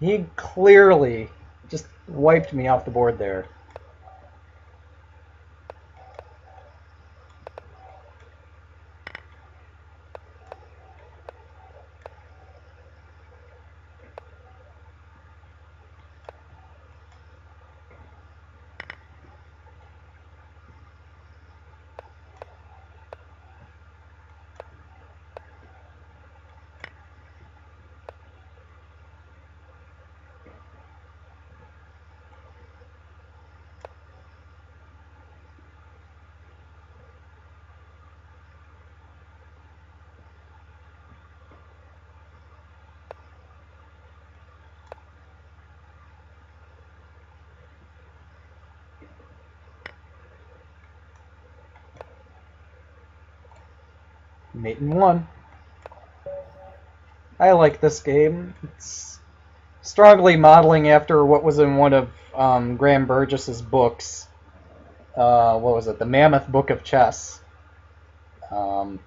He clearly just wiped me off the board there. In one. I like this game. It's strongly modeling after what was in one of um, Graham Burgess's books. Uh, what was it? The Mammoth Book of Chess. Um,